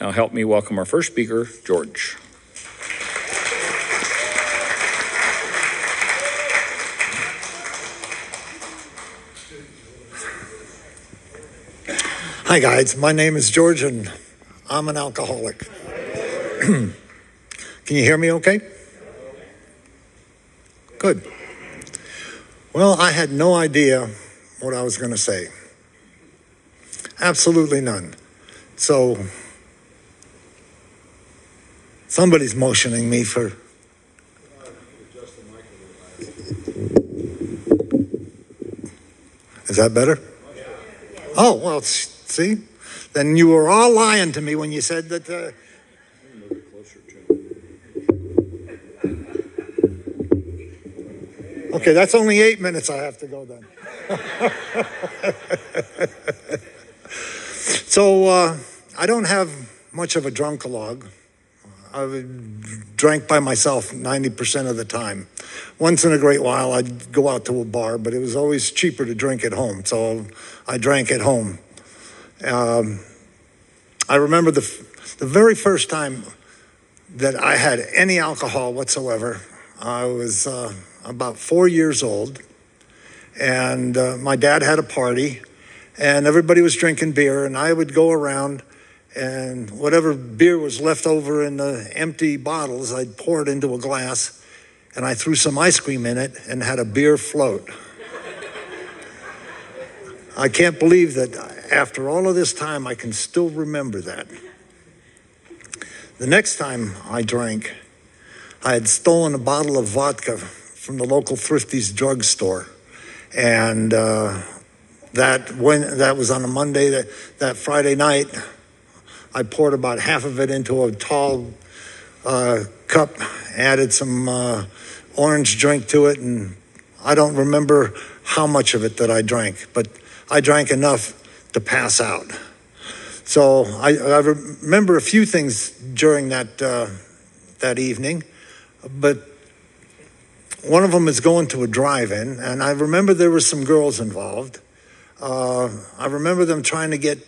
Now help me welcome our first speaker, George. Hi, guys. My name is George, and I'm an alcoholic. Can you hear me okay? Good. Well, I had no idea what I was going to say. Absolutely none. So, somebody's motioning me for. Is that better? Oh, well, see? Then you were all lying to me when you said that. Uh, Okay, that's only eight minutes I have to go then. so uh, I don't have much of a drunkalog. I drank by myself 90% of the time. Once in a great while, I'd go out to a bar, but it was always cheaper to drink at home, so I drank at home. Um, I remember the, the very first time that I had any alcohol whatsoever. I was uh, about four years old, and uh, my dad had a party, and everybody was drinking beer, and I would go around, and whatever beer was left over in the empty bottles, I'd pour it into a glass, and I threw some ice cream in it and had a beer float. I can't believe that after all of this time, I can still remember that. The next time I drank, I had stolen a bottle of vodka from the local Thrifty's drugstore, and uh, that when that was on a Monday. That that Friday night, I poured about half of it into a tall uh, cup, added some uh, orange drink to it, and I don't remember how much of it that I drank, but I drank enough to pass out. So I, I remember a few things during that uh, that evening, but one of them is going to a drive-in, and I remember there were some girls involved. Uh, I remember them trying to get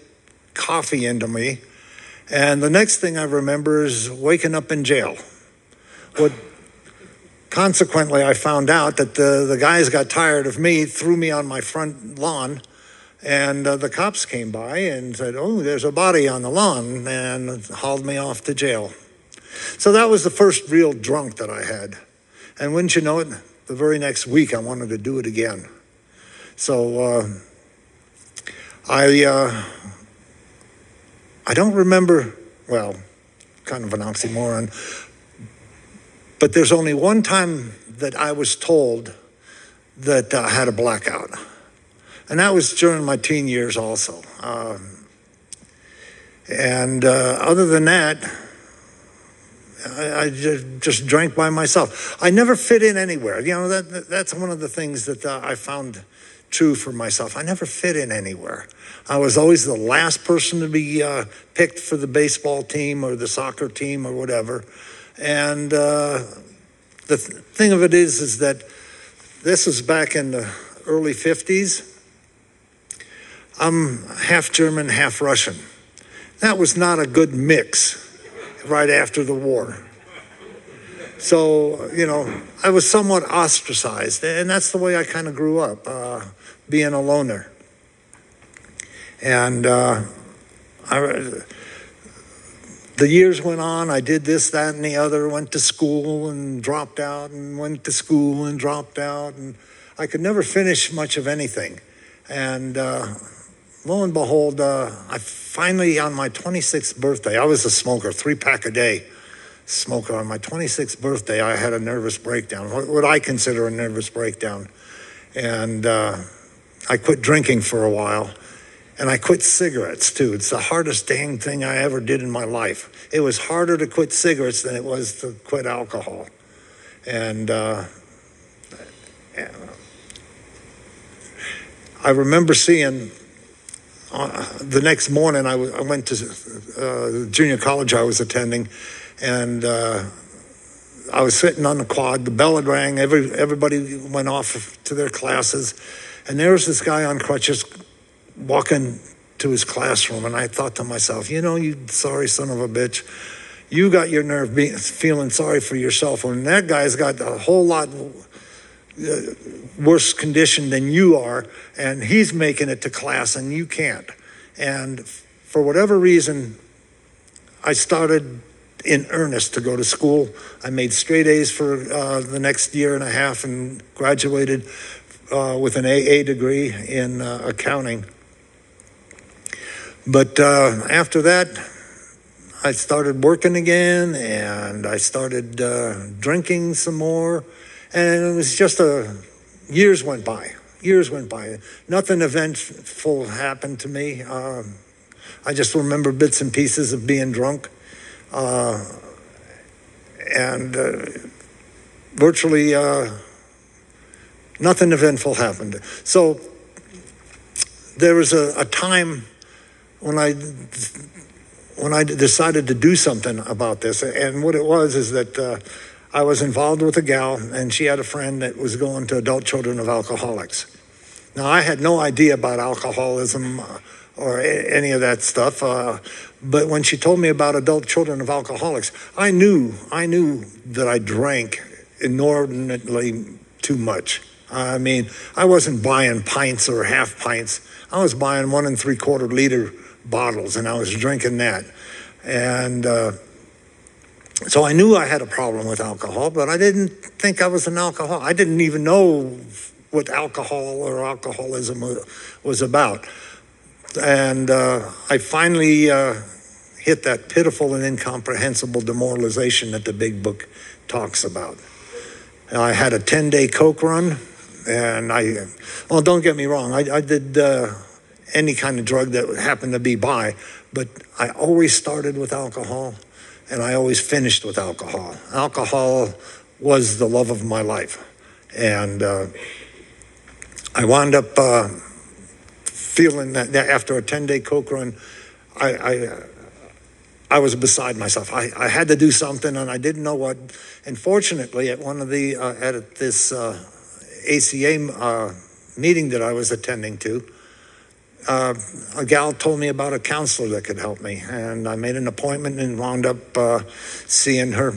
coffee into me, and the next thing I remember is waking up in jail. What consequently, I found out that the, the guys got tired of me, threw me on my front lawn, and uh, the cops came by and said, Oh, there's a body on the lawn, and hauled me off to jail. So that was the first real drunk that I had. And wouldn't you know it, the very next week I wanted to do it again. So uh, I uh, I don't remember. Well, kind of an oxymoron. But there's only one time that I was told that I had a blackout, and that was during my teen years also. Um, and uh, other than that, I, I just, just, drank by myself. I never fit in anywhere. You know, that, that's one of the things that uh, I found true for myself. I never fit in anywhere. I was always the last person to be uh, picked for the baseball team or the soccer team or whatever. And uh, the th- thing of it is, is that this was back in the early 50s. I'm half German, half Russian. That was not a good mix right after the war. So, you know, I was somewhat ostracized, and that's the way I kind of grew up, uh, being a loner. And uh, I, the years went on. I did this, that, and the other. Went to school and dropped out, and went to school and dropped out, and I could never finish much of anything. And uh, lo and behold, uh, I finally, on my 26th birthday, I was a smoker, three pack a day smoker. On my 26th birthday, I had a nervous breakdown, what I consider a nervous breakdown. And uh, I quit drinking for a while. And I quit cigarettes too. It's the hardest dang thing I ever did in my life. It was harder to quit cigarettes than it was to quit alcohol. And uh, I remember seeing uh, the next morning, I, went to uh, junior college I was attending, and uh, I was sitting on the quad. The bell had rang. Every, everybody went off to their classes, and there was this guy on crutches walking to his classroom, and I thought to myself, you know, you sorry son of a bitch, you got your nerve being, feeling sorry for yourself when that guy's got a whole lot uh, worse condition than you are, and he's making it to class and you can't. And for whatever reason, I started in earnest to go to school. I made straight A's for uh, the next year and a half and graduated uh, with an AA degree in uh, accounting. But uh, after that, I started working again and I started uh, drinking some more. And it was just a, years went by. Years went by. Nothing eventful happened to me. Um, I just remember bits and pieces of being drunk. Uh, and uh, virtually nothing eventful happened. So there was a, a time when I when I decided to do something about this, and what it was is that uh, I was involved with a gal, and she had a friend that was going to adult children of alcoholics. Now I had no idea about alcoholism uh, or any of that stuff, uh, but when she told me about adult children of alcoholics, I knew I knew that I drank inordinately too much. I mean, I wasn't buying pints or half pints. I was buying one and three quarter liter bottles, and I was drinking that. And uh, so I knew I had a problem with alcohol, but I didn't think I was an alcoholic. I didn't even know what alcohol or alcoholism was about. And uh, I finally uh, hit that pitiful and incomprehensible demoralization that the big book talks about. I had a 10 day Coke run, and I, well, don't get me wrong, I, I did uh, any kind of drug that happened to be by, but I always started with alcohol and I always finished with alcohol. Alcohol was the love of my life. And uh, I wound up uh, feeling that, after a 10 day Coke run, I, I, I was beside myself. I, I, had to do something and I didn't know what. And fortunately, at one of the, uh, at this ACA uh, meeting that I was attending to, uh, a gal told me about a counselor that could help me, and I made an appointment and wound up uh, seeing her.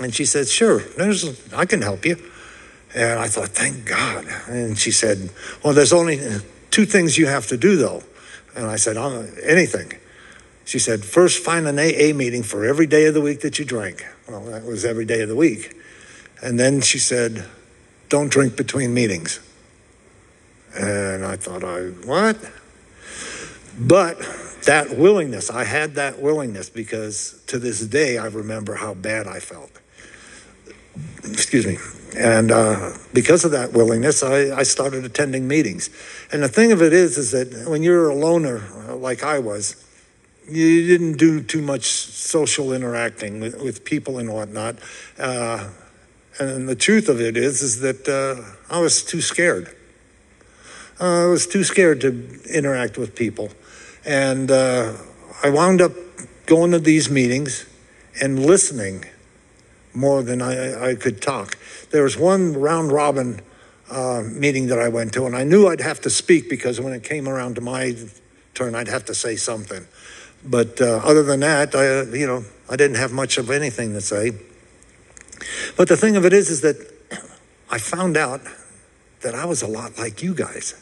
And she said, "Sure, there's I can help you." And I thought, "Thank God." And she said, "Well, there's only two things you have to do, though." And I said, "Anything." She said, first find an AA meeting for every day of the week that you drank." Well, that was every day of the week. And then she said, "Don't drink between meetings." And I thought, I what? But that willingness, I had that willingness because to this day I remember how bad I felt. Excuse me. And uh, because of that willingness, I, I, started attending meetings. And the thing of it is, is that when you're a loner uh, like I was, you didn't do too much social interacting with, with people and whatnot. Uh, and the truth of it is, is that uh, I was too scared. Uh, I was too scared to interact with people. And uh, I wound up going to these meetings and listening more than I, I could talk. There was one round robin uh, meeting that I went to, and I knew I'd have to speak because when it came around to my turn, I'd have to say something. But uh, other than that, I, you know, I didn't have much of anything to say. But the thing of it is, is that I found out that I was a lot like you guys.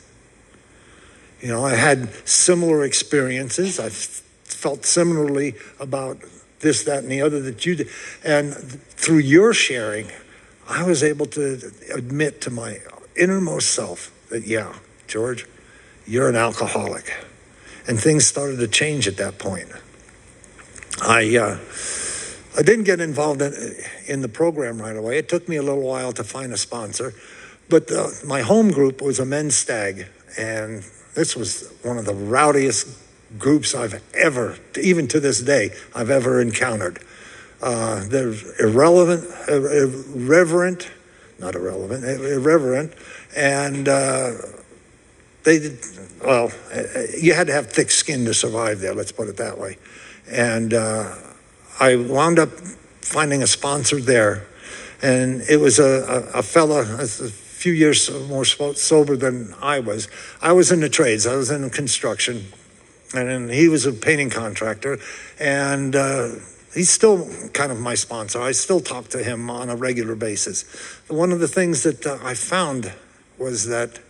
You know, I had similar experiences. I felt similarly about this, that, and the other that you did. And through your sharing, I was able to admit to my innermost self that, yeah, George, you're an alcoholic. And things started to change at that point. I, uh, I didn't get involved in, in, the program right away. It took me a little while to find a sponsor. But uh, my home group was a men's stag. And this was one of the rowdiest groups I've ever, even to this day, I've ever encountered. Uh, they're irrelevant, irreverent, not irrelevant, irreverent, and uh, they did, well, you had to have thick skin to survive there, let's put it that way. And uh, I wound up finding a sponsor there, and it was a, a, a fella, a few years more sober than I was. I was in the trades. I was in construction, and he was a painting contractor, and uh, he's still kind of my sponsor. I still talk to him on a regular basis. One of the things that uh, I found was that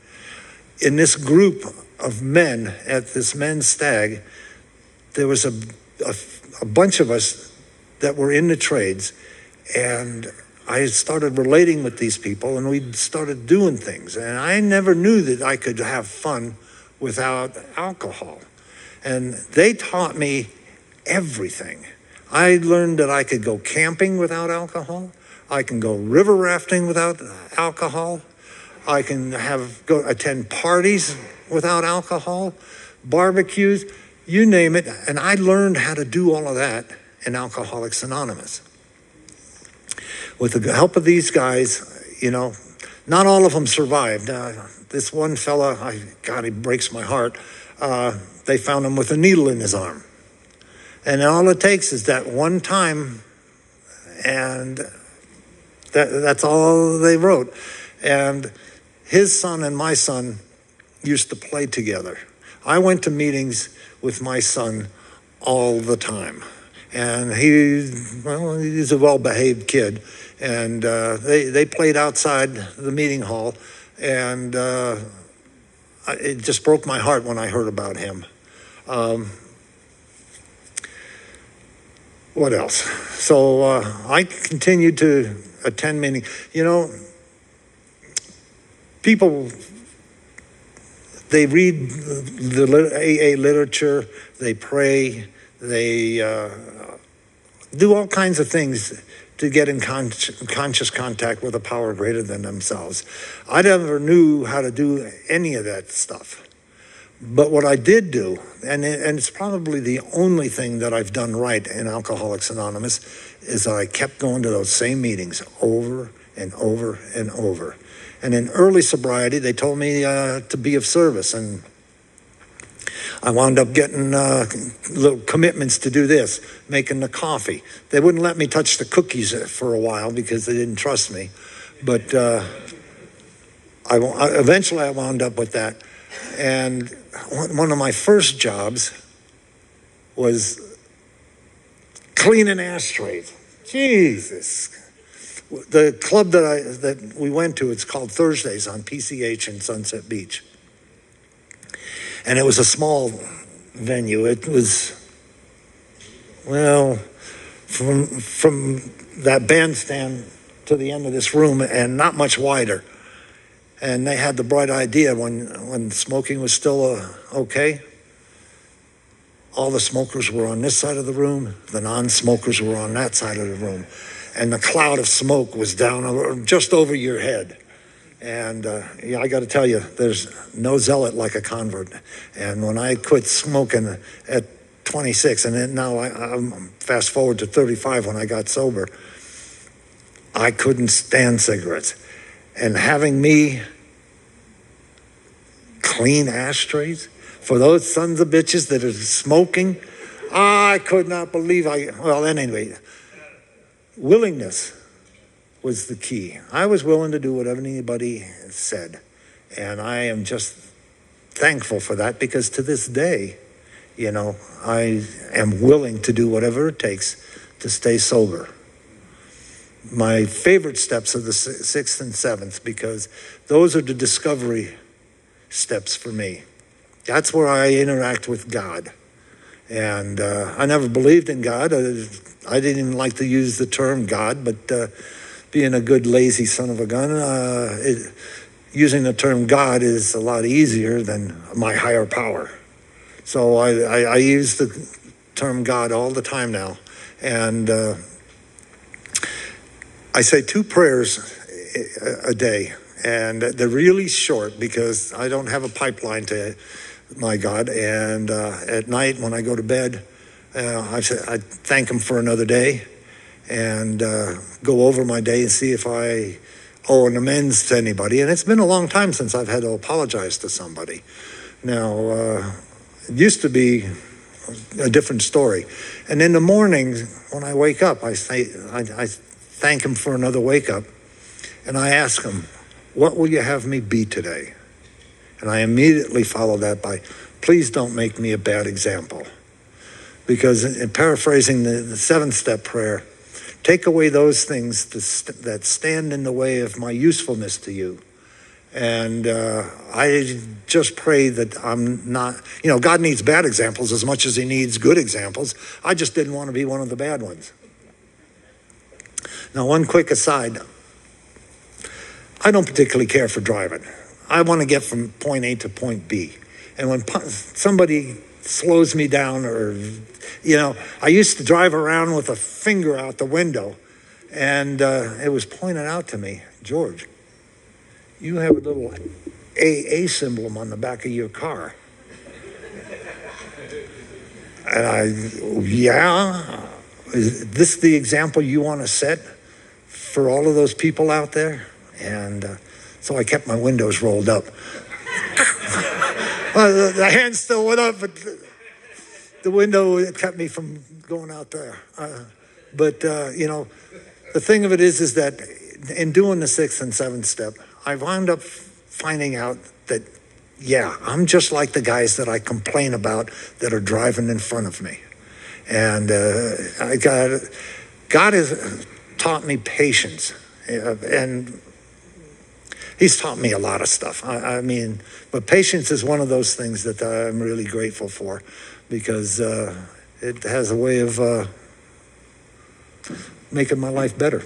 in this group of men at this men's stag, there was a, a, a bunch of us that were in the trades, and I started relating with these people, and we started doing things. And I never knew that I could have fun without alcohol. And they taught me everything. I learned that I could go camping without alcohol. I can go river rafting without alcohol. I can have go attend parties without alcohol, barbecues, you name it. And I learned how to do all of that in Alcoholics Anonymous. With the help of these guys, you know, not all of them survived. Uh, this one fella, I, God, he breaks my heart. Uh, they found him with a needle in his arm. And all it takes is that one time, and that, that's all they wrote. And his son and my son used to play together. I went to meetings with my son all the time. And he, well, he's a well behaved kid. And uh, they, they played outside the meeting hall. And uh, it just broke my heart when I heard about him. Um, what else? So uh, I continued to attend meetings. You know, people they read the AA literature, they pray, they uh, do all kinds of things to get in con- conscious contact with a power greater than themselves. I never knew how to do any of that stuff. But what I did do, and, and it's probably the only thing that I've done right in Alcoholics Anonymous, is I kept going to those same meetings over and over and over. And in early sobriety, they told me uh, to be of service. And I wound up getting uh, little commitments to do this, making the coffee. They wouldn't let me touch the cookies for a while because they didn't trust me. But uh, I, eventually I wound up with that. And one of my first jobs was cleaning ashtrays. Jesus the club that I that we went to, it's called Thursdays on PCH in Sunset Beach, and it was a small venue. It was well from from that bandstand to the end of this room, and not much wider. And they had the bright idea when when smoking was still uh, okay. All the smokers were on this side of the room. The non-smokers were on that side of the room and the cloud of smoke was down just over your head. And uh, yeah, I got to tell you, there's no zealot like a convert. And when I quit smoking at 26, and then now I, I'm fast forward to 35 when I got sober, I couldn't stand cigarettes. And having me clean ashtrays for those sons of bitches that are smoking, I could not believe I. Well, anyway, willingness was the key. I was willing to do whatever anybody said. And I am just thankful for that because to this day, you know, I am willing to do whatever it takes to stay sober. My favorite steps are the sixth and seventh because those are the discovery steps for me. That's where I interact with God. And uh, I never believed in God. I, didn't even like to use the term God, but uh, being a good lazy son of a gun, uh, it, using the term God is a lot easier than my higher power. So I, I, I use the term God all the time now. And uh, I say two prayers a day. And they're really short because I don't have a pipeline to my God. And uh, at night when I go to bed, uh, I, I thank Him for another day and uh, go over my day and see if I owe an amends to anybody. And it's been a long time since I've had to apologize to somebody. Now, uh, it used to be a different story. And in the morning, when I wake up, I say, I, I thank Him for another wake up, and I ask Him, "What will you have me be today?" And I immediately follow that by please don't make me a bad example. Because in, in paraphrasing the, the seventh step prayer, take away those things that stand in the way of my usefulness to you. And uh, I just pray that I'm not, you know, God needs bad examples as much as He needs good examples. I just didn't want to be one of the bad ones. Now, one quick aside I don't particularly care for driving. I want to get from point A to point B. And when somebody slows me down, or, you know, I used to drive around with a finger out the window, and uh, it was pointed out to me, George, you have a little AA symbol on the back of your car. And I, yeah, is this the example you want to set for all of those people out there? And uh, so I kept my windows rolled up. well, the, hand still went up, but the, the window kept me from going out there. Uh, but, uh, you know, the thing of it is, is that in doing the sixth and seventh step, I wound up finding out that, yeah, I'm just like the guys that I complain about that are driving in front of me. And uh, I got, God has taught me patience. And he's taught me a lot of stuff. I, I, mean, but patience is one of those things that I'm really grateful for because uh, it has a way of uh, making my life better.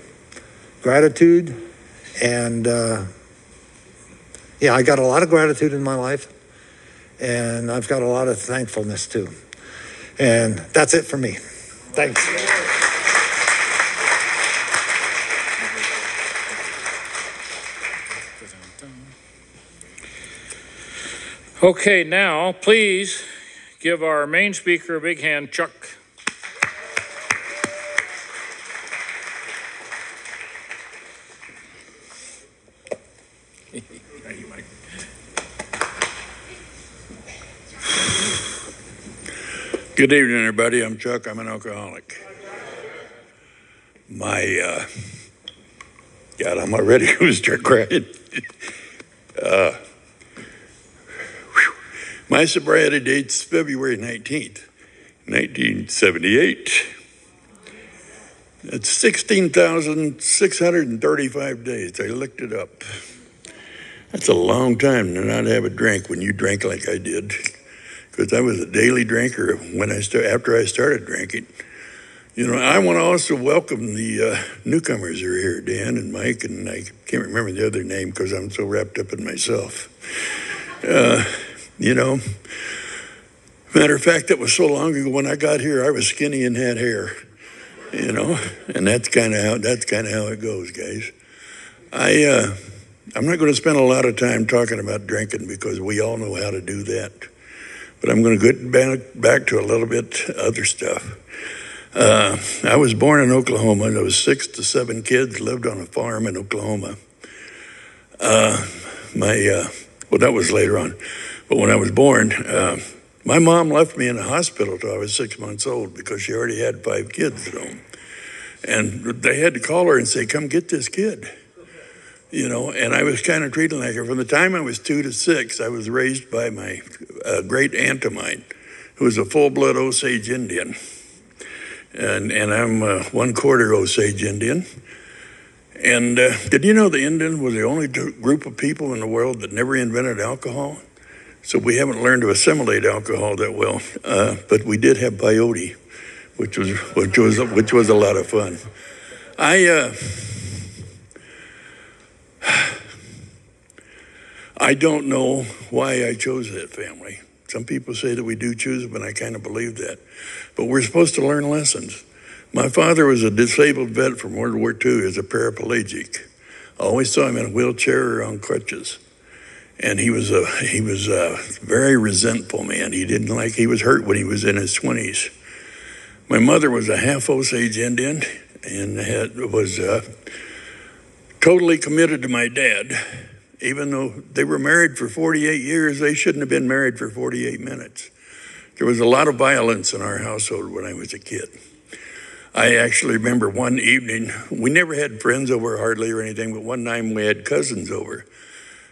Gratitude and uh, yeah, I got a lot of gratitude in my life, and I've got a lot of thankfulness too. And that's it for me. Thanks. Okay, now please give our main speaker a big hand, Chuck. Good evening, everybody. I'm Chuck. I'm an alcoholic. My, uh, God, I'm already going to start uh, my sobriety date's February 19th, 1978. That's 16,635 days. I looked it up. That's a long time to not have a drink when you drank like I did, because I was a daily drinker when I after I started drinking. You know, I want to also welcome the uh, newcomers who are here, Dan and Mike, and I can't remember the other name because I'm so wrapped up in myself. Uh, you know, matter of fact, that was so long ago when I got here, I was skinny and had hair. You know, and that's kind of how that's kind of how it goes, guys. I. Uh, I'm not going to spend a lot of time talking about drinking because we all know how to do that. But I'm going to get back, back to a little bit other stuff. Uh, I was born in Oklahoma. There was six to seven kids lived on a farm in Oklahoma. Uh, my uh, well, that was later on. But when I was born, uh, my mom left me in a hospital till I was six months old because she already had five kids at home, and they had to call her and say, "Come get this kid." you know, and I was kind of treated like her. From the time I was two to six, I was raised by my uh, great aunt of mine, who was a full blood Osage Indian. And, and I'm uh, one quarter Osage Indian. And uh, did you know the Indian was the only group of people in the world that never invented alcohol? So we haven't learned to assimilate alcohol that well. Uh, but we did have peyote, which was, which was, which was a lot of fun. I, uh, I don't know why I chose that family. Some people say that we do choose but I kind of believe that. But we're supposed to learn lessons. My father was a disabled vet from World War II as a paraplegic. I always saw him in a wheelchair or on crutches. And he was a he was a very resentful man. He didn't like he was hurt when he was in his twenties. My mother was a half Osage Indian and had, was uh, totally committed to my dad even though they were married for 48 years, they shouldn't have been married for 48 minutes. There was a lot of violence in our household when I was a kid. I actually remember one evening, we never had friends over hardly or anything, but one time we had cousins over.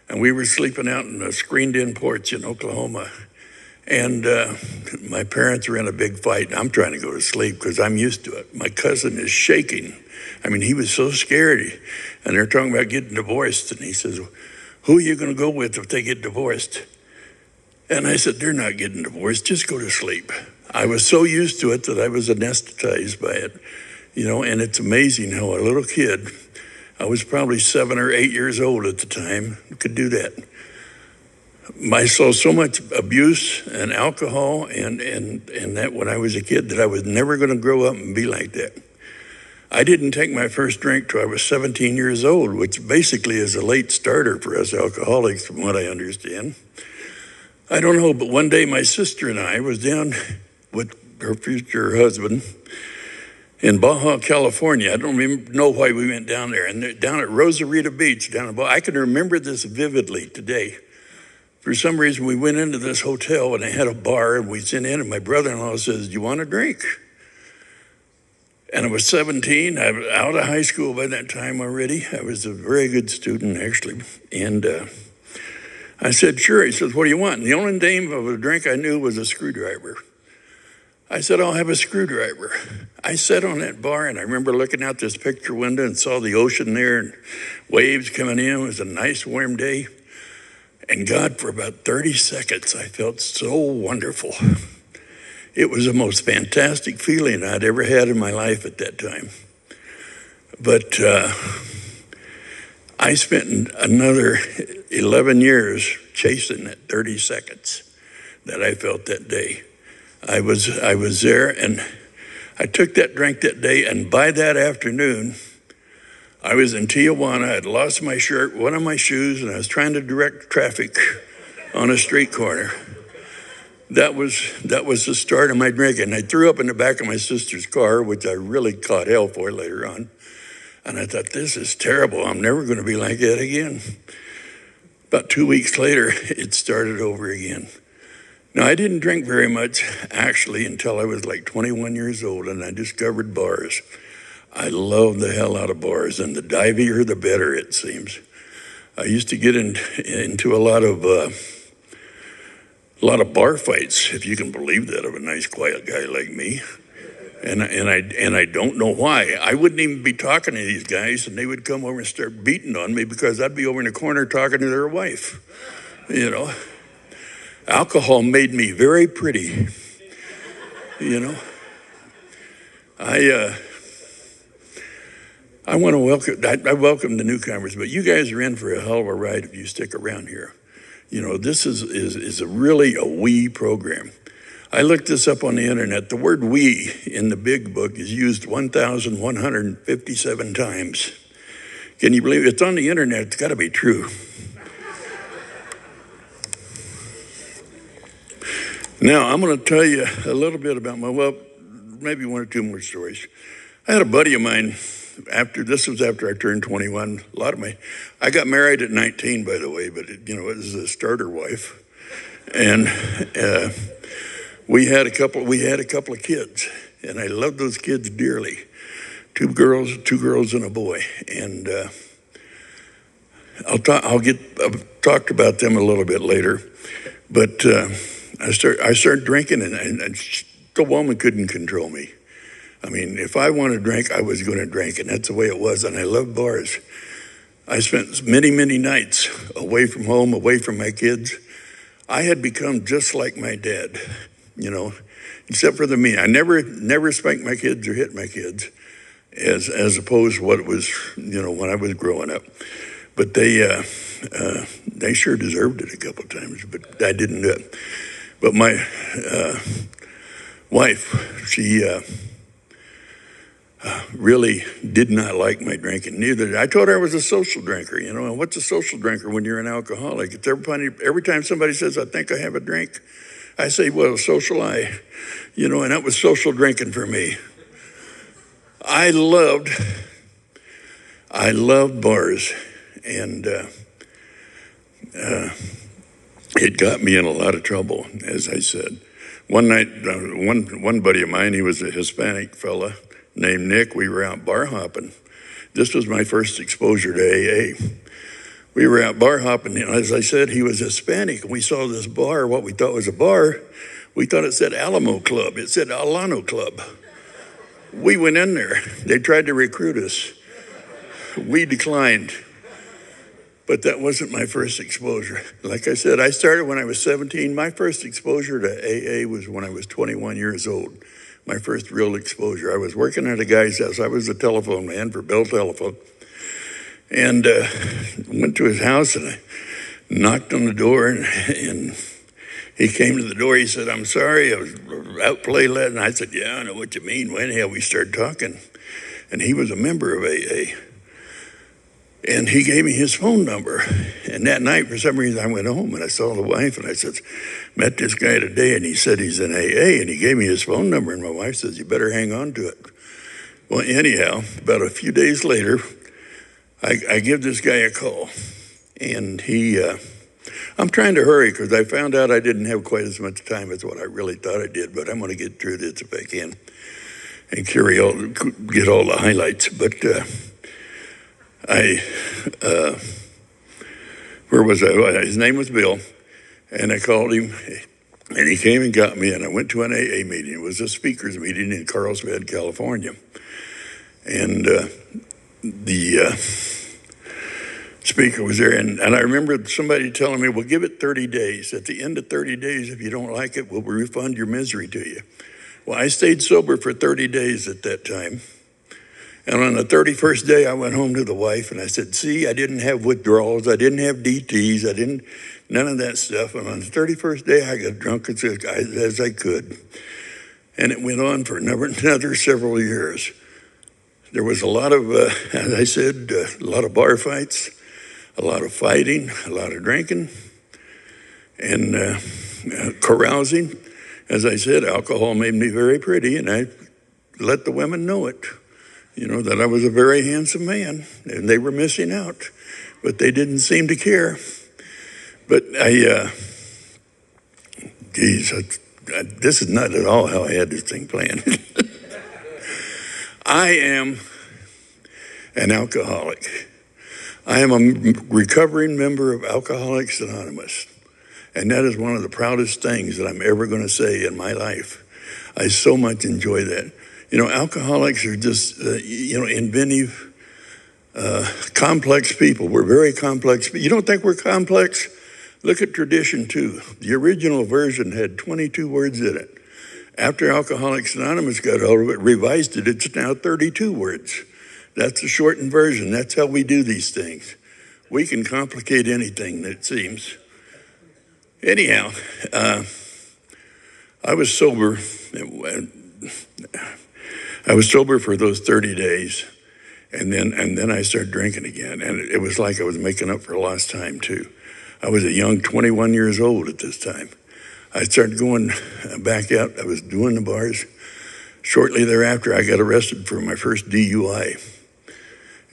And we were sleeping out in a screened in porch in Oklahoma. And uh, my parents were in a big fight, and I'm trying to go to sleep because I'm used to it. My cousin is shaking. I mean, he was so scared. And they're talking about getting divorced. And he says, Who are you going to go with if they get divorced? And I said, They're not getting divorced. Just go to sleep. I was so used to it that I was anesthetized by it. You know, and it's amazing how a little kid, I was probably seven or eight years old at the time, could do that. I saw so much abuse and alcohol and, and, and that when I was a kid that I was never going to grow up and be like that. I didn't take my first drink till I was 17 years old, which basically is a late starter for us alcoholics, from what I understand. I don't know, but one day my sister and I was down with her future husband in Baja, California. I don't even know why we went down there. And down at Rosarita Beach, down in Baja, I can remember this vividly today. For some reason, we went into this hotel and they had a bar, and we went in, and my brother-in-law says, "Do you want a drink?" And I was 17. I was out of high school by that time already. I was a very good student, actually. And uh, I said, sure. He says, what do you want? And the only name of a drink I knew was a screwdriver. I said, I'll have a screwdriver. I sat on that bar and I remember looking out this picture window and saw the ocean there and waves coming in. It was a nice warm day. And God, for about 30 seconds, I felt so wonderful. It was the most fantastic feeling I'd ever had in my life at that time. But uh, I spent another 11 years chasing that 30 seconds that I felt that day. I was, I was there and I took that drink that day, and by that afternoon, I was in Tijuana. I'd lost my shirt, one of my shoes, and I was trying to direct traffic on a street corner that was that was the start of my drinking. I threw up in the back of my sister's car, which I really caught hell for later on. And I thought, this is terrible. I'm never going to be like that again. About two weeks later, it started over again. Now, I didn't drink very much actually until I was like 21 years old and I discovered bars. I love the hell out of bars, and the divier, the better, it seems. I used to get in, into a lot of. Uh, a lot of bar fights, if you can believe that, of a nice, quiet guy like me. And, and, I, and I don't know why. I wouldn't even be talking to these guys, and they would come over and start beating on me because I'd be over in the corner talking to their wife. You know, alcohol made me very pretty. You know, I. Uh, I want to welcome, I, I welcome the newcomers, but you guys are in for a hell of a ride if you stick around here. You know, this is, is, is a really a we program. I looked this up on the internet. The word we in the big book is used 1,157 times. Can you believe it? It's on the internet. It's got to be true. Now, I'm going to tell you a little bit about my, well, maybe one or two more stories. I had a buddy of mine after this was after I turned 21. A lot of my, I got married at 19, by the way, but it, you know it was a starter wife, and uh, we had a couple. We had a couple of kids, and I loved those kids dearly. Two girls, two girls and a boy, and uh, I'll talk. I'll get. I've talked about them a little bit later, but uh, I start. I started drinking, and, and, and the woman couldn't control me. I mean, if I wanted to drink, I was going to drink, and that's the way it was. And I love bars. I spent many, many nights away from home, away from my kids. I had become just like my dad, you know, except for the me. I never, never spanked my kids or hit my kids, as as opposed to what it was, you know, when I was growing up. But they, uh, uh, they sure deserved it a couple times, but I didn't do it. But my uh, wife, she uh, really did not like my drinking. Neither did I. told her I was a social drinker. You know, and what's a social drinker when you're an alcoholic? It's every time, every time somebody says, "I think I have a drink," I say, "Well, social I," you know, and that was social drinking for me. I loved, I loved bars, and uh, uh, it got me in a lot of trouble, as I said. One night, uh, one one buddy of mine, he was a Hispanic fella named Nick. We were out bar hopping. This was my first exposure to AA. we were out bar hopping, and as I said, he was Hispanic. We saw this bar, what we thought was a bar. We thought it said Alamo Club. It said Alano Club. We went in there. They tried to recruit us. We declined. But that wasn't my first exposure. Like I said, I started when I was 17. My first exposure to AA was when I was 21 years old. My first real exposure. I was working at a guy's house. I was a telephone man for Bell Telephone and uh, went to his house and I knocked on the door and, and he came to the door. He said, I'm sorry, I was outplayed last And I said, Yeah, I know what you mean. When hell we started talking. And he was a member of AA. And he gave me his phone number. And that night, for some reason, I went home and I saw the wife and I said, Met this guy today and he said he's in AA and he gave me his phone number. And my wife says, You better hang on to it. Well, anyhow, about a few days later, I, I give this guy a call, and he, uh, I'm trying to hurry because I found out I didn't have quite as much time as what I really thought I did, but I'm going to get through this if I can and carry all, get all the highlights. But uh, I, uh, where was I? His name was Bill, and I called him, and he came and got me, and I went to an AA meeting. It was a speakers meeting in Carlsbad, California, and uh, the uh, speaker was there, and, and I remember somebody telling me, "Well, give it 30 days. At the end of 30 days, if you don't like it, we'll refund your misery to you." Well, I stayed sober for 30 days at that time. And on the 31st day, I went home to the wife and I said, See, I didn't have withdrawals. I didn't have DTs. I didn't, none of that stuff. And on the 31st day, I got drunk as, as I could. And it went on for another, another several years. There was a lot of, uh, as I said, uh, a lot of bar fights, a lot of fighting, a lot of drinking, and uh, uh, carousing. As I said, alcohol made me very pretty, and I let the women know it. You know, that I was a very handsome man, and they were missing out, but they didn't seem to care. But I, uh, geez, I, I, this is not at all how I had this thing planned. I am an alcoholic. I am a recovering member of Alcoholics Anonymous. And that is one of the proudest things that I'm ever going to say in my life. I so much enjoy that. You know, alcoholics are just, uh, you know, inventive, uh, complex people. We're very complex. You don't think we're complex? Look at tradition two. The original version had 22 words in it. After Alcoholics Anonymous got hold of it, revised it, it's now 32 words. That's the shortened version. That's how we do these things. We can complicate anything, it seems. Anyhow, uh, I was sober. I was sober for those 30 days. And then, and then I started drinking again. And it was like I was making up for lost time, too. I was a young 21 years old at this time. I started going back out. I was doing the bars. Shortly thereafter, I got arrested for my first DUI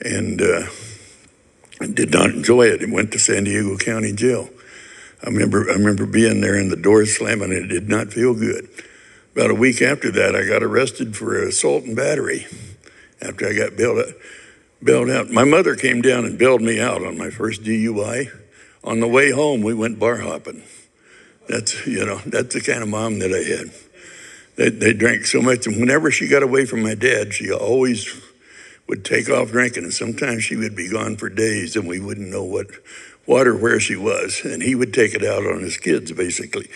and uh, did not enjoy it and went to San Diego County Jail. I remember, I remember being there and the doors slamming and it did not feel good. About a week after that, I got arrested for assault and battery after I got bailed out. Bailed out. My mother came down and bailed me out on my first DUI. On the way home, we went bar hopping. That's, you know, that's the kind of mom that I had. They, they drank so much. And whenever she got away from my dad, she always would take off drinking. And sometimes she would be gone for days and we wouldn't know what, what or where she was. And he would take it out on his kids, basically.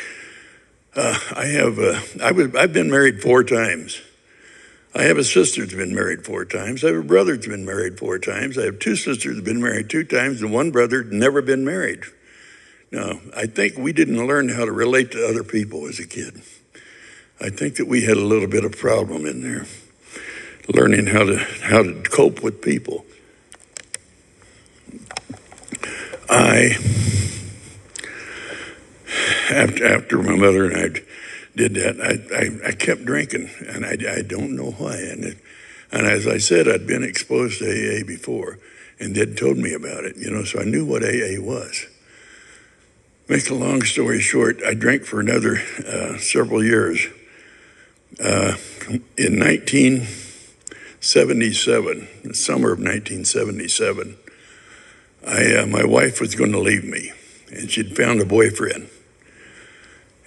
Uh, I have, uh, I was, I've been married four times. I have a sister that's been married four times. I have a brother that's been married four times. I have two sisters that have been married two times, and one brother never been married. Now, I think we didn't learn how to relate to other people as a kid. I think that we had a little bit of problem in there, learning how to how to cope with people. I after after my mother and I did that, I, I, I kept drinking, and I, I don't know why. And it, and as I said, I'd been exposed to AA before, and they'd told me about it, you know, so I knew what AA was. Make a long story short, I drank for another uh, several years. Uh, in 1977, the summer of 1977, I, uh, my wife was going to leave me, and she'd found a boyfriend.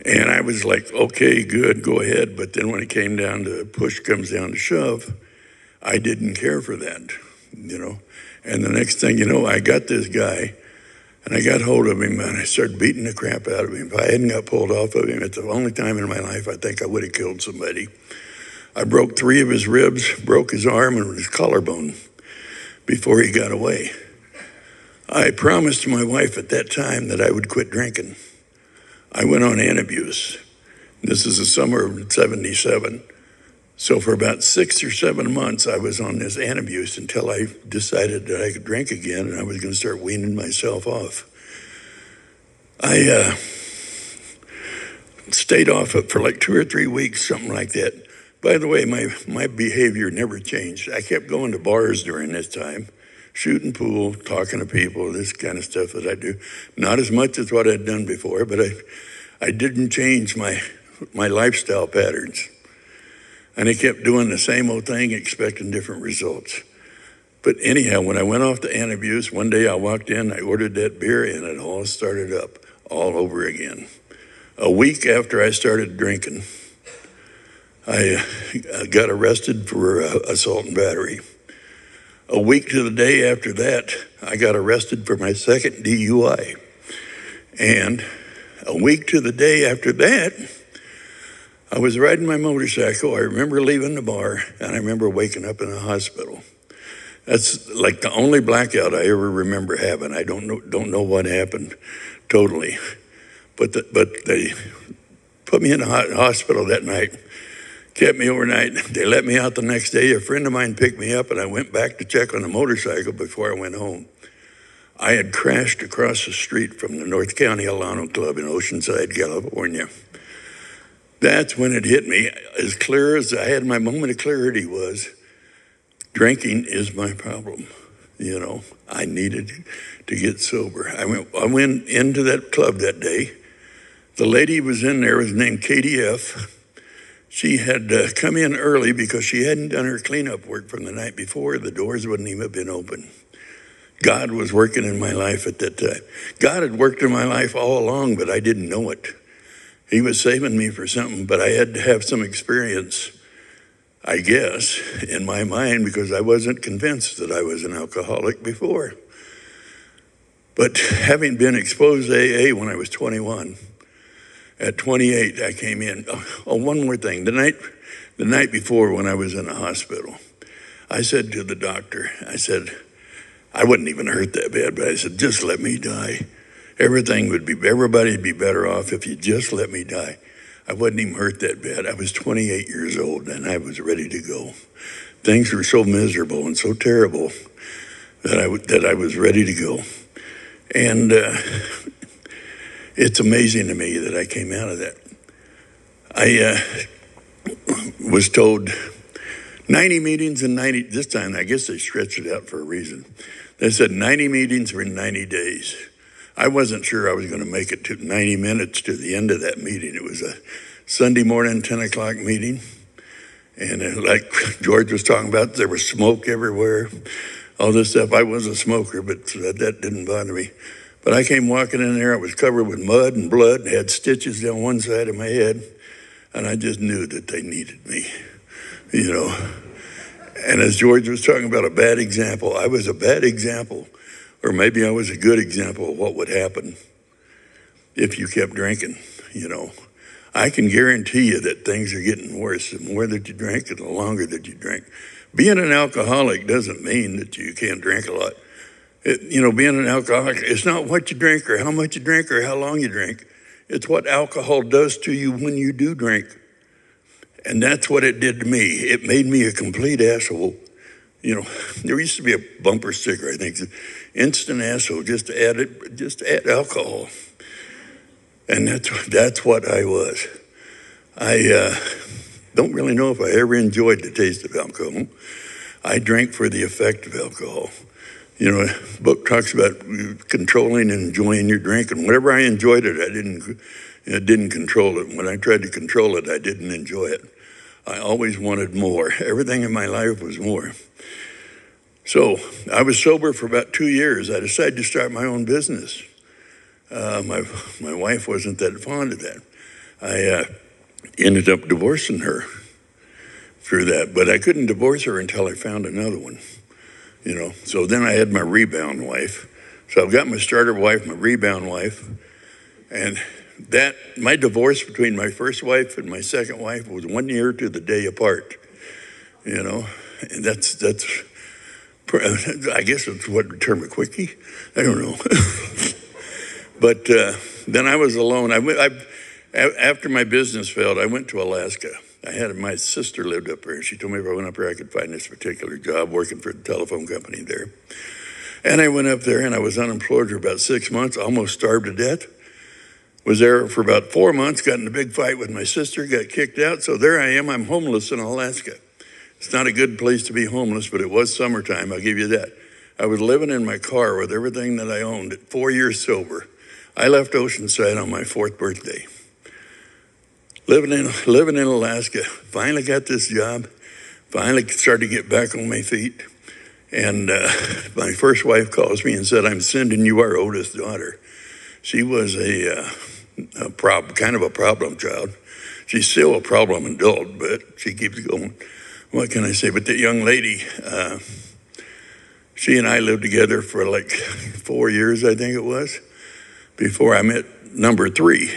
And I was like, okay, good, go ahead. But then when it came down to push comes down to shove, I didn't care for that, you know. And the next thing you know, I got this guy and I got hold of him and I started beating the crap out of him. If I hadn't got pulled off of him, it's the only time in my life I think I would have killed somebody. I broke three of his ribs, broke his arm and his collarbone before he got away. I promised my wife at that time that I would quit drinking. I went on Antabuse. This is the summer of 77. So for about six or seven months, I was on this Antabuse until I decided that I could drink again and I was going to start weaning myself off. I uh, stayed off it for like two or three weeks, something like that. By the way, my, my behavior never changed. I kept going to bars during this time, shooting pool, talking to people, this kind of stuff that I do. Not as much as what I'd done before, but I, I didn't change my, my lifestyle patterns. And I kept doing the same old thing, expecting different results. But anyhow, when I went off to Antabuse, one day I walked in, I ordered that beer, and it all started up all over again. A week after I started drinking, I uh, got arrested for uh, assault and battery. A week to the day after that, I got arrested for my second DUI. And a week to the day after that, I was riding my motorcycle. I remember leaving the bar, and I remember waking up in a hospital. That's like the only blackout I ever remember having. I don't know don't know what happened totally, but the, but they put me in a hospital that night, kept me overnight. They let me out the next day. A friend of mine picked me up, and I went back to check on the motorcycle before I went home. I had crashed across the street from the North County Alano Club in Oceanside, California that's when it hit me as clear as I had my moment of clarity was drinking is my problem. You know, I needed to get sober. I went, I went into that club that day. The lady was in there was named Katie F. She had uh, come in early because she hadn't done her cleanup work from the night before. The doors wouldn't even have been open. God was working in my life at that time. God had worked in my life all along, but I didn't know it. He was saving me for something, but I had to have some experience, I guess, in my mind because I wasn't convinced that I was an alcoholic before. But having been exposed to AA when I was 21, at 28 I came in. Oh, oh, one more thing. The night, the night before when I was in the hospital, I said to the doctor, I said, I wouldn't even hurt that bad, but I said, just let me die. Everything would be, everybody'd be better off if you just let me die. I wasn't even hurt that bad. I was 28 years old and I was ready to go. Things were so miserable and so terrible that I, that I was ready to go. And uh, it's amazing to me that I came out of that. I uh, was told 90 meetings in 90, this time I guess they stretched it out for a reason. They said 90 meetings for 90 days. I wasn't sure I was going to make it to 90 minutes to the end of that meeting. It was a Sunday morning, 10 o'clock meeting. And uh, like George was talking about, there was smoke everywhere, all this stuff. I was a smoker, but that, that didn't bother me. But I came walking in there, I was covered with mud and blood and had stitches down one side of my head. And I just knew that they needed me, you know. And as George was talking about a bad example, I was a bad example or maybe I was a good example of what would happen if you kept drinking, you know. I can guarantee you that things are getting worse. The more that you drink, and the longer that you drink. Being an alcoholic doesn't mean that you can't drink a lot. It, you know, being an alcoholic, it's not what you drink or how much you drink or how long you drink. It's what alcohol does to you when you do drink. And that's what it did to me. It made me a complete asshole. You know, there used to be a bumper sticker, I think, instant asshole, just add it, just add alcohol. And that's, that's what I was. I uh, don't really know if I ever enjoyed the taste of alcohol. I drank for the effect of alcohol. You know, the book talks about controlling and enjoying your drink, and whenever I enjoyed it, I didn't, I didn't control it. When I tried to control it, I didn't enjoy it. I always wanted more. Everything in my life was more. So I was sober for about two years. I decided to start my own business. Uh, my my wife wasn't that fond of that. I uh, ended up divorcing her through that, but I couldn't divorce her until I found another one. You know, so then I had my rebound wife. So I've got my starter wife, my rebound wife, and that my divorce between my first wife and my second wife was one year to the day apart. You know, and that's that's. I guess it's what term a quickie. I don't know. but uh, then I was alone. I, went, I after my business failed, I went to Alaska. I had my sister lived up there. She told me if I went up there, I could find this particular job working for the telephone company there. And I went up there, and I was unemployed for about six months, almost starved to death. Was there for about four months, got in a big fight with my sister, got kicked out. So there I am. I'm homeless in Alaska. It's not a good place to be homeless, but it was summertime. I'll give you that. I was living in my car with everything that I owned at four years sober. I left Oceanside on my fourth birthday. Living in, living in Alaska. Finally got this job. Finally started to get back on my feet. And uh, my first wife calls me and said, I'm sending you our oldest daughter. She was a, uh, a prob- kind of a problem child. She's still a problem adult, but she keeps going. What can I say? But that young lady, uh, she and I lived together for like four years, I think it was, before I met number three.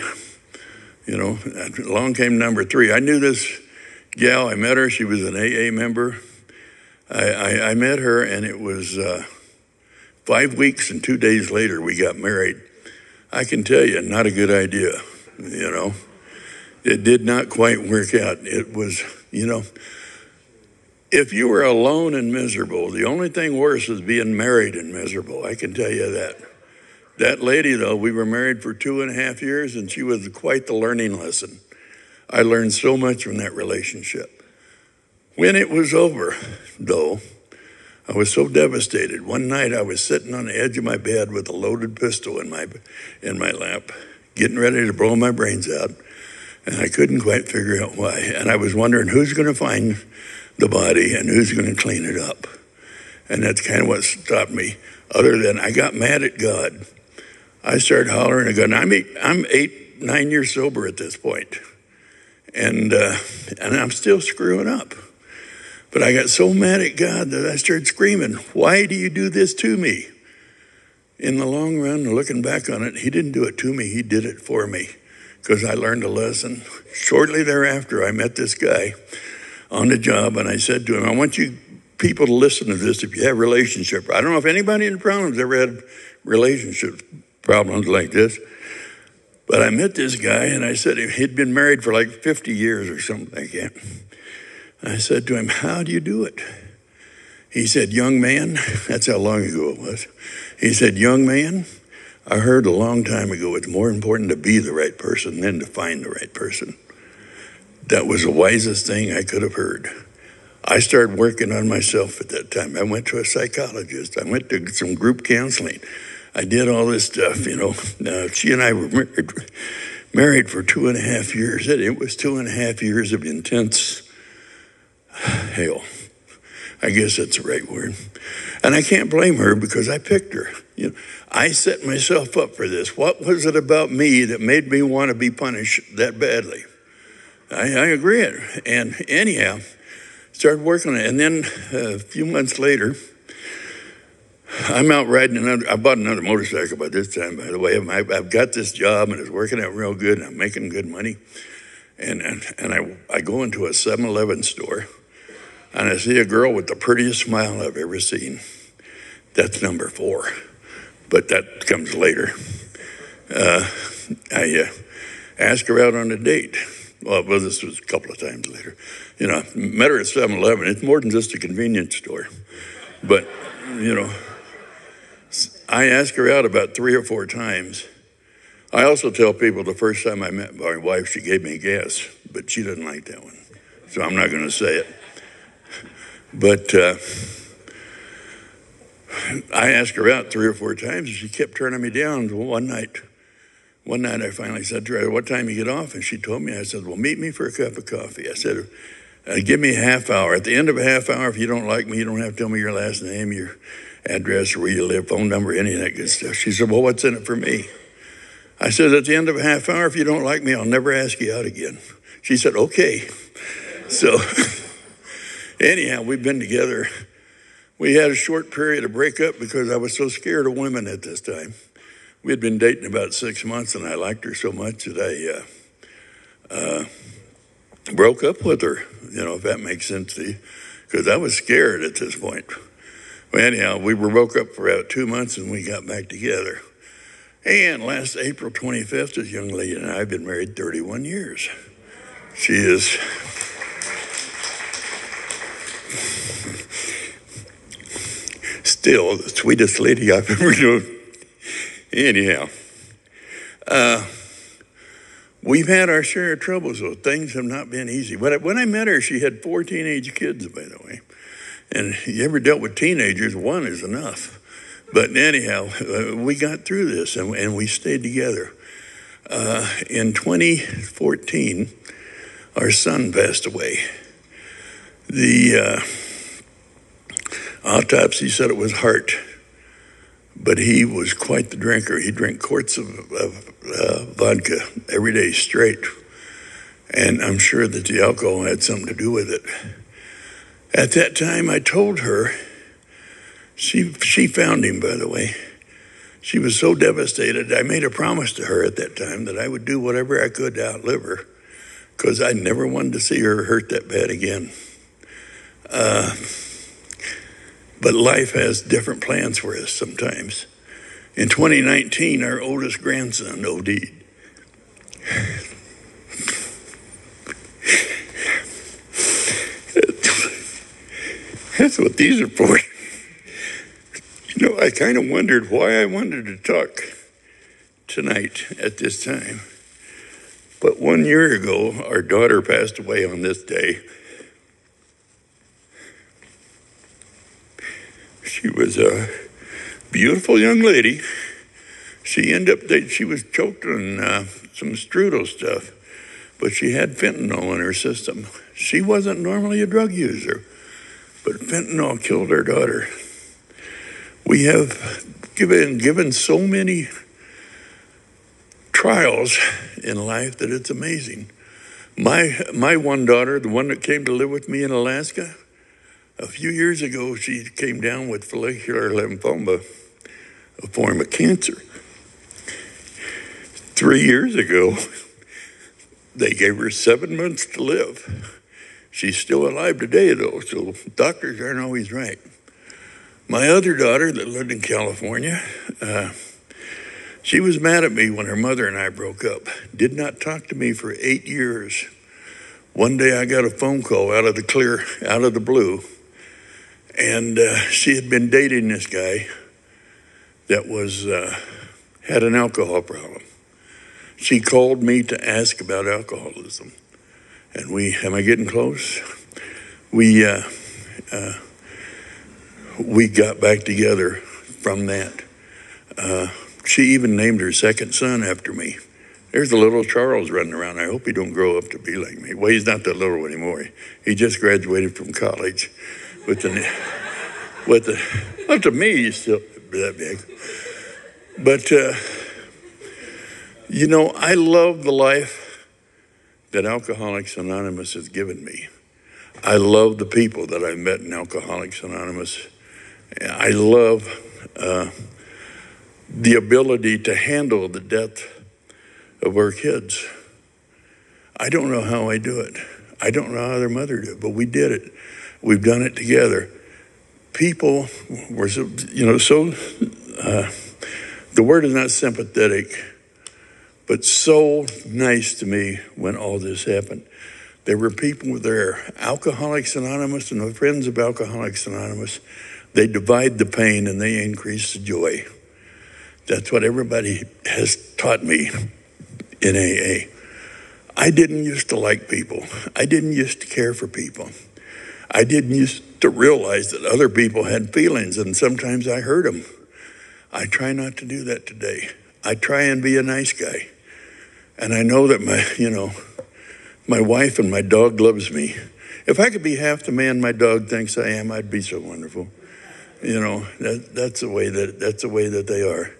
You know, along came number three. I knew this gal. I met her. She was an AA member. I, I, I met her, and it was uh, five weeks and two days later we got married. I can tell you, not a good idea. You know, it did not quite work out. It was, you know, if you were alone and miserable, the only thing worse is being married and miserable. I can tell you that. That lady, though, we were married for two and a half years, and she was quite the learning lesson. I learned so much from that relationship. When it was over, though, I was so devastated. One night I was sitting on the edge of my bed with a loaded pistol in my, in my lap, getting ready to blow my brains out, and I couldn't quite figure out why. And I was wondering who's going to find the body and who's going to clean it up. And that's kind of what stopped me. Other than I got mad at God I started hollering and going, I'm eight, I'm eight, nine years sober at this point, and uh, and I'm still screwing up. But I got so mad at God that I started screaming, "Why do you do this to me?" In the long run, looking back on it, He didn't do it to me; He did it for me, because I learned a lesson. Shortly thereafter, I met this guy on the job, and I said to him, "I want you." People to listen to this if you have relationship. I don't know if anybody in the problems ever had relationship problems like this. But I met this guy and I said he'd been married for like 50 years or something like that. I said to him, How do you do it? He said, Young man, that's how long ago it was. He said, Young man, I heard a long time ago it's more important to be the right person than to find the right person. That was the wisest thing I could have heard. I started working on myself at that time. I went to a psychologist, I went to some group counseling. I did all this stuff, you know. Uh, she and I were married, married for two and a half years. It was two and a half years of intense hell. I guess that's the right word. And I can't blame her because I picked her. You know, I set myself up for this. What was it about me that made me want to be punished that badly? I, I agree. And anyhow, started working on it. And then uh, a few months later, I'm out riding another. I bought another motorcycle by this time, by the way. I've got this job and it's working out real good. And I'm making good money, and and, and I I go into a 7-Eleven store, and I see a girl with the prettiest smile I've ever seen. That's number four, but that comes later. Uh, I uh, asked her out on a date. Well, well, this was a couple of times later. You know, met her at 7-Eleven. It's more than just a convenience store, but you know. I asked her out about three or four times. I also tell people the first time I met my wife, she gave me a gas, but she didn't like that one. So I'm not going to say it. But uh, I asked her out three or four times, and she kept turning me down. One night, one night I finally said to her, What time you get off? And she told me, I said, Well, meet me for a cup of coffee. I said, Uh, give me a half hour. At the end of a half hour, if you don't like me, you don't have to tell me your last name, your address, where you live, phone number, any of that good stuff. She said, Well, what's in it for me? I said, At the end of a half hour, if you don't like me, I'll never ask you out again. She said, Okay. So, anyhow, we've been together. We had a short period of breakup because I was so scared of women at this time. We had been dating about six months, and I liked her so much that I uh, uh, broke up with her, you know, if that makes sense to you, because I was scared at this point. Well, anyhow, we were broke up for about two months and we got back together. And last April 25th, this young lady and I have been married 31 years. She is. Still the sweetest lady I've ever known. Anyhow, uh, we've had our share of troubles, though. Things have not been easy. I, when I met her, she had four teenage kids, by the way. And you ever dealt with teenagers, one is enough. But anyhow, uh, we got through this and, and we stayed together. Uh, in 2014, our son passed away. The uh, autopsy said it was heart, but he was quite the drinker. He drank quarts of, of uh, vodka every day straight. And I'm sure that the alcohol had something to do with it. At that time, I told her, she, she found him, by the way. She was so devastated. I made a promise to her at that time that I would do whatever I could to outlive her because I never wanted to see her hurt that bad again. Uh, but life has different plans for us sometimes. In 2019, our oldest grandson OD'd. That's what these are for. You know, I kind of wondered why I wanted to talk tonight at this time. But one year ago, our daughter passed away on this day. She was a beautiful young lady. She ended up, she was choked on uh, some strudel stuff, but she had fentanyl in her system. She wasn't normally a drug user. But fentanyl killed her daughter. We have given, given so many trials in life that it's amazing. My, my one daughter, the one that came to live with me in Alaska, a few years ago, she came down with follicular lymphoma, a form of cancer. Three years ago, they gave her seven months to live. She's still alive today, though, so doctors aren't always right. My other daughter that lived in California, uh, she was mad at me when her mother and I broke up. Did not talk to me for eight years. One day I got a phone call out of the clear, out of the blue, and uh, she had been dating this guy that was uh, had an alcohol problem. She called me to ask about alcoholism and we am I getting close? We uh, uh, we got back together from that. Uh, she even named her second son after me. There's a little Charles running around. I hope he don't grow up to be like me. Well, he's not that little anymore. He just graduated from college with the with the up to me he's still that big. But uh, you know, I love the life that Alcoholics Anonymous has given me. I love the people that I've met in Alcoholics Anonymous. I love uh, the ability to handle the death of our kids. I don't know how I do it. I don't know how their mother did but we did it. We've done it together. People were, you know, so, uh, the word is not sympathetic but so nice to me when all this happened. There were people there, Alcoholics Anonymous and the friends of Alcoholics Anonymous. They divide the pain and they increase the joy. That's what everybody has taught me in AA. I didn't used to like people. I didn't used to care for people. I didn't used to realize that other people had feelings, and sometimes I hurt them. I try not to do that today. I try and be a nice guy. And I know that my, you know, my wife and my dog loves me. If I could be half the man my dog thinks I am, I'd be so wonderful. You know, that, that's the way that that's the way that they are.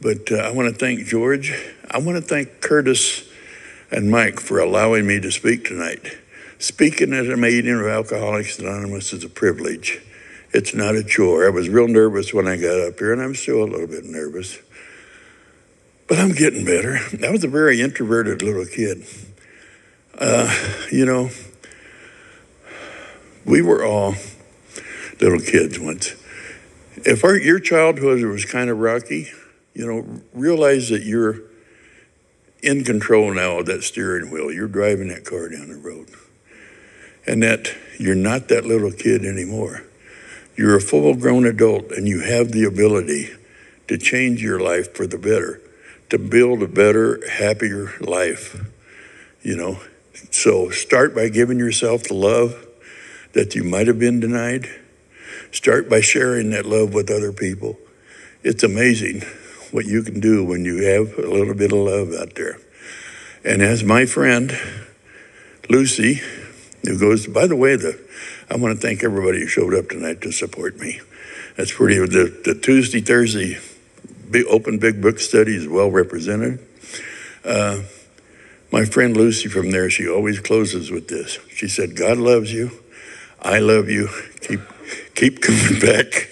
But uh, I want to thank George. I want to thank Curtis and Mike for allowing me to speak tonight. Speaking at a meeting of Alcoholics Anonymous is a privilege. It's not a chore. I was real nervous when I got up here, and I'm still a little bit nervous. But I'm getting better. I was a very introverted little kid. Uh, you know, we were all little kids once. If our, your childhood was kind of rocky, you know, realize that you're in control now of that steering wheel. You're driving that car down the road. And that you're not that little kid anymore. You're a full grown adult and you have the ability to change your life for the better, to build a better, happier life. You know, so start by giving yourself the love that you might have been denied. Start by sharing that love with other people. It's amazing what you can do when you have a little bit of love out there. And as my friend Lucy, who goes, by the way, the I want to thank everybody who showed up tonight to support me. That's pretty. The, the Tuesday, Thursday, big, open big book study is well represented. Uh, my friend Lucy from there, she always closes with this. She said, "God loves you. I love you. Keep keep coming back."